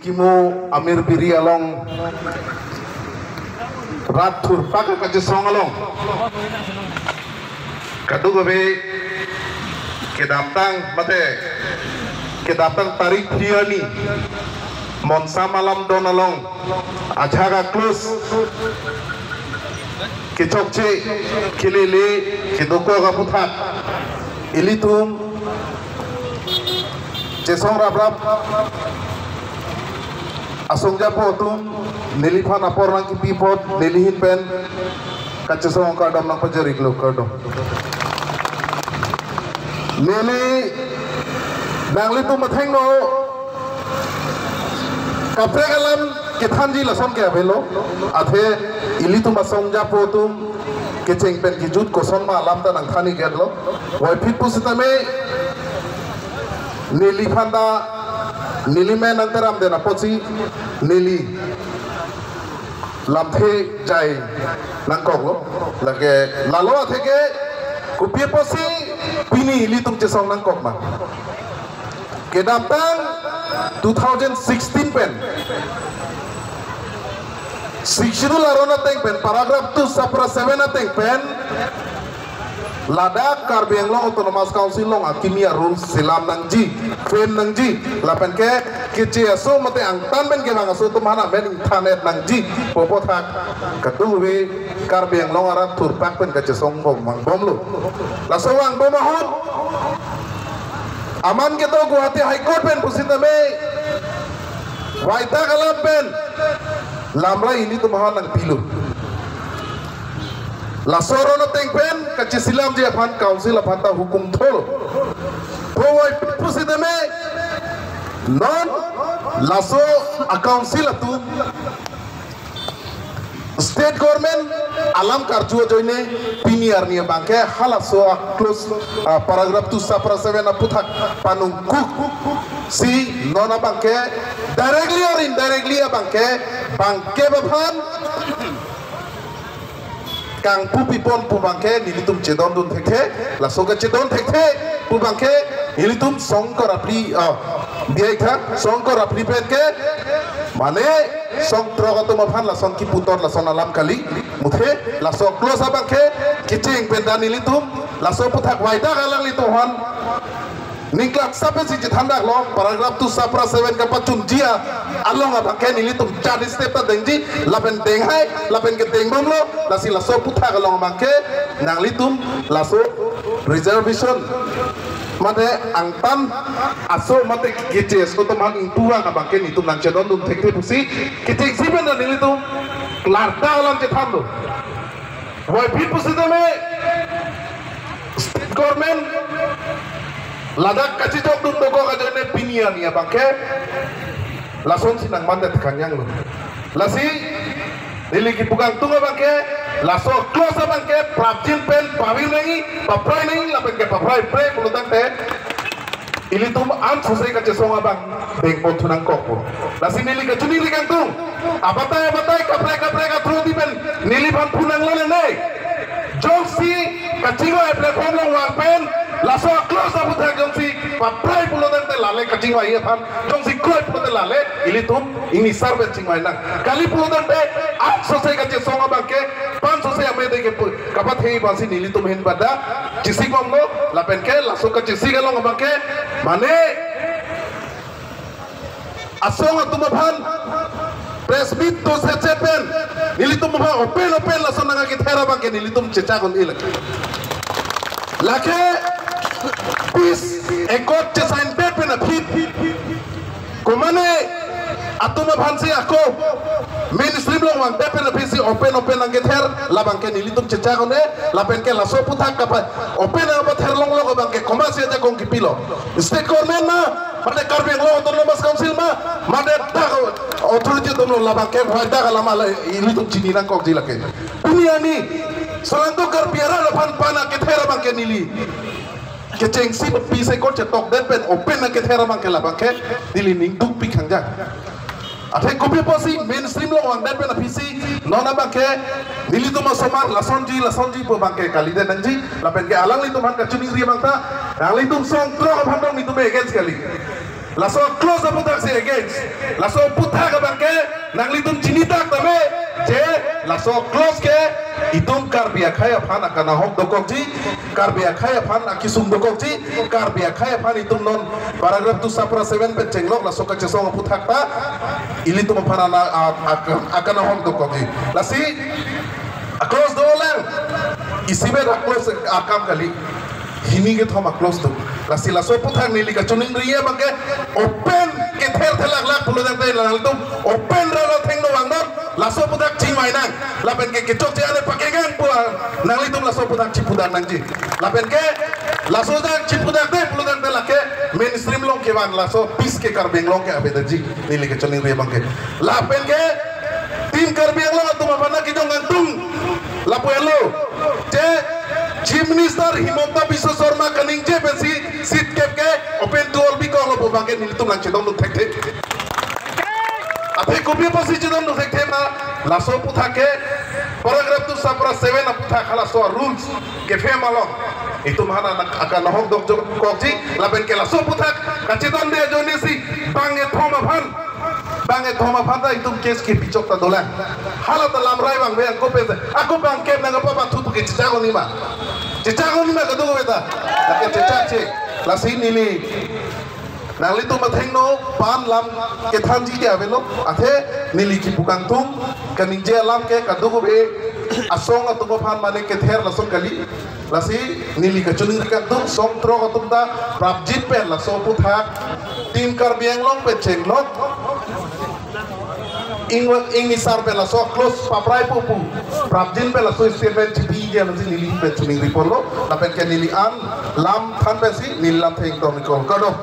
Kimo Amir Biri along Rathur Paka kaje song along Kadu gabe kedaptang mate kedaptang tarik hiani Monsa malam don along Ajaga close Kicokce kilele kidoko gaputat ilitum Jesong rap rap asongja po tum niliphan apor nang kipipot nilihin pen kacasong kadam nang pajarik lo kadam nili nang litu matheng no kapre kalam kithanji lason ke avelo athe ilitu masongja po tum kecheng pen kijut koson ma alam ta nang thani gedlo wai fit pusitame nilifanda नीली में नंतर हम देना पोची नीली लम्थे जाए नंकोगो लगे लालो थे के कुपिए पोसी पिनी इली तुम चेसों नंकोग मा के दामतां 2016 पेन शिक्षित लारो ना तेंग पेन paragraph 2 sapra 7 na teng pen Lada Karbiang Long Autonomous Council Long Akimia Rules Silam Nang Ji Fen Nang Ji Lapan ke Kici Aso Mate Ang Tan Ke Nang Aso Tumana Ben Internet Nang Ji. Popo Thak Katu We Karbiang Long Arat Turpak Ben Kace Song Bom Mang Bom Lu Laso Wang Bom Ahut Aman Ke To Guwahati High Court Ben Pusita Me. Waita Kalam Ben Lamra ini Tumahan Nang Pilu. Lasoro no tengpen kaci silam je apan council apanta hukum thol provoi pusidame non laso a council atu state government alam karjuo joine piniar niya bangke halaso close paragraph tu sapra seven aputhak panung kuk. Si nona bangke directly or indirectly bangke bangke babhan. Kang pu pipon pu bangke nilitum cedon dun thekhe la soga cedon bangke nilitum songkor pen ke mane song trogato maphan la song ki putor la son alam kali muthe la so close abangke kiching pen dan nilitum la so puthak waida galang litum han Ningklak sampai si jithandak lo paragraf tu sapra seven ka pacun jia along apa ken ini tum cari step ta dengji lapen deng hai lapen ke deng bom lo lasi laso putha ka long bangke nang litum laso reservation mate angtan aso mate kice so to mang tua ka bangke ni tum nang chedon dum thekte pusi kice siben na ni litum klarta alam jithan lo wai phi pusi dame state government ladak kaci jok dum doko ka jone pinian ya bangke lason sinang mandat kanyang lo lasi nili ki pugang tunga bangke laso close bangke prapjin pen pawil nai paprai nai lapen ke paprai pre pulutang te. Ili tum an sosai ka bang beng kopo lasi nili ka chuni likang tung abatai abatai kapre kapre ka thru di pen. Nili ban punang lele nai jongsi kacingo e platform long wang pen laso close abu thak jongsi paprai pulutang te lale kacing wa iya pan jongsi koi pulutang lale ili tum ini sarbe cing wa nang kali pulutang te an sosai ka jesonga bangke pan sosai ame de ke kapat hei basi nili tum hin bada cisi kom lo lapen ke laso ka cisi ga long bangke mane asonga tumapan press meet to sechepen nilitum ma open open la sonanga ki thera bangke nilitum checha kon ilak lake peace ekot che sign bet pen apit kumane atuma bhansi ako mainstream lo wang depen apisi open open ang ther. La bangke nilitum checha kon e la penke la so puthak kapa. Open ang ther long lo bangke komasi ja kong kipilo state government na mate karbe lo autonomous council ma mate tak authority dono la bangke bhai dak la mala nilitum chini nang kok jilake. Dunia ni Solanto karbiara la pan pana ke thera bangke nili ke cheng si pi sai ko che tok den pen open na ke thera bangke la bangke. Nili ning duk pi khanja Ate kopi posi mainstream lo wang dan pena pisi nona bangke. Nili tu masomar lasonji lasonji po bangke. Kali dan nanji lapen ke alang litu man kacuni ri bangta yang litu song tro abandong itu be against kali. Laso close up putak si against? Laso putak bangke? Nang litum cinitak tame je laso close ke karbia khaya phan akana hok dokok ji karbia khaya phan akisum dokok ji karbia khaya phan non paragraph tu sapra 7 pe chenglok la ka chesong putak pa ili tum mampana akan akana hok dokok ji lasi close do lang isibe close akam kali hini ke thom close tu la sila so puthang ni lika chuning riya bangke open ke ther thelak lak pulu dang tai lang tum. Open ra ra theng no wang don la so puthak chi mai nang. La pen ke ke chok che ane pake gang pu nang li tum la so puthak chi pudang nang ji la pen ke la so dang chi pudak de pulu dang la ke. Mainstream long ke wan la so pis ke kar beng long ke abe da ji. Ni lika chuning riya bangke la pen ke tim kar beng long tum apa na ki jong tung. La pu elo je Chief Minister Himanta Biswa Sharma kaning je besi sit kep ke open to all biko lo bangke nil tum lang chedong lu thek thek Ate kopi pasi chedong lu thek thek ma laso putha ke paragraph tu sapra 7 na putha khala so rules ke fe malo itu mana nak akan nohok dok jok kokji laben ke laso putha kachedon de joni si bange thoma phan bange thoma phan da itu kes ke pichok ta dola halat lam rai bang be ko pe aku bang ke nang apa tu tu ke chago ni ma Cicago ni maka tuh beta, tapi cicak cik, lasi nili. Nang litu matheng no pan lam ke than ji dia belo, athe nili ki bukang tum, kaning je lam ke kadugo be asong atu ko pan mane ke ther lason kali. Lasi nili ka chuning ka tum song tro ka tum da prabjit pe laso putha tim kar biang long pe cheng long ing ing ni sar pe laso close paprai pupu prabjin pe laso statement chipi dia nanti nili pe chuning ripolo la pe ke nili an lam than pe si nili lam theng to ni kol. Kado